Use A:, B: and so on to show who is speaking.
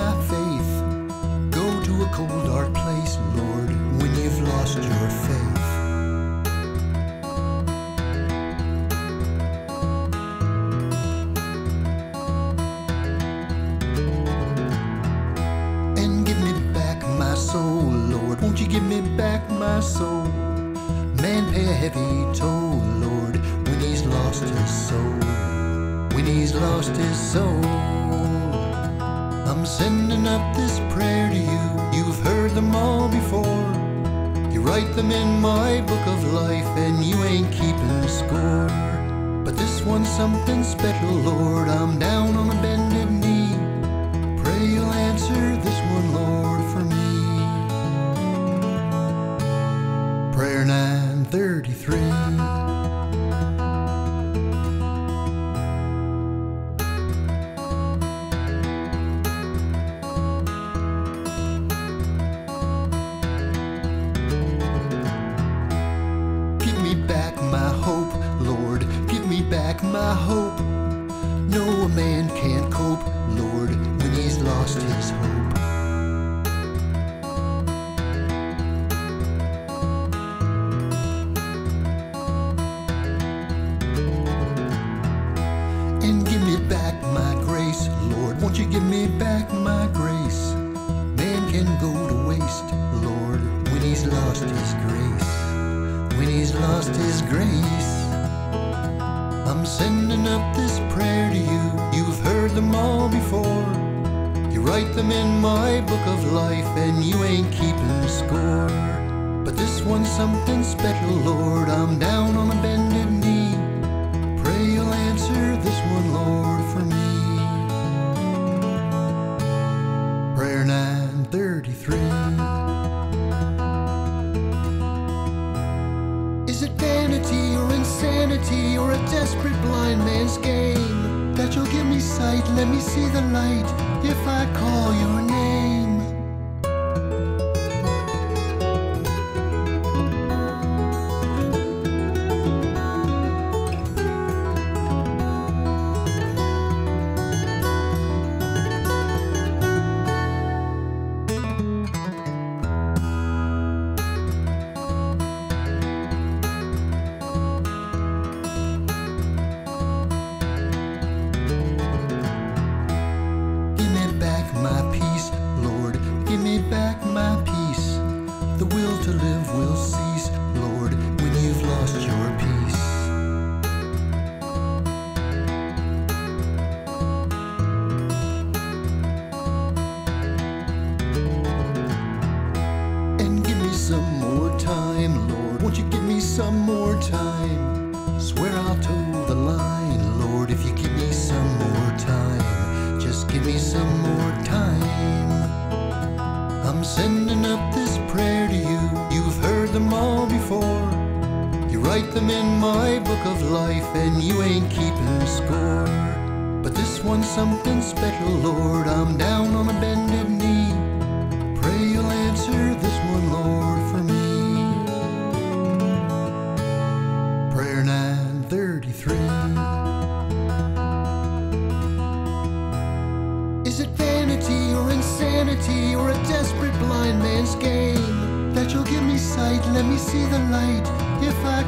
A: my faith. Go to a cold, dark place, Lord, when you've lost your faith. And give me back my soul, Lord. Won't you give me back my soul? Man pay a heavy toll, Lord, when he's lost his soul. When he's lost his soul. I'm sending up this prayer to you. You've heard them all before. You write them in my book of life, and you ain't keeping score. But this one's something special, Lord. I'm down on a bended knee. Back my hope. No man can't cope, Lord, when he's lost his hope. And give me back my grace, Lord. Won't you give me back my grace? Man can go to waste, Lord, when he's lost his grace. When he's lost his grace. I'm sending up this prayer to you. You've heard them all before. You write them in my book of life, and you ain't keeping score. But this one's something special, Lord. I'm or a desperate blind man's game? That you'll give me sight, let me see the light if I call your name. Some more time? Swear I'll toe the line, Lord, if you give me some more time. Just give me some more time. I'm sending up this prayer to you. You've heard them all before. You write them in my book of life, and you ain't keeping score. But this one's something special, Lord. I'm down on a bended insanity or a desperate blind man's game? That you'll give me sight, let me see the light if I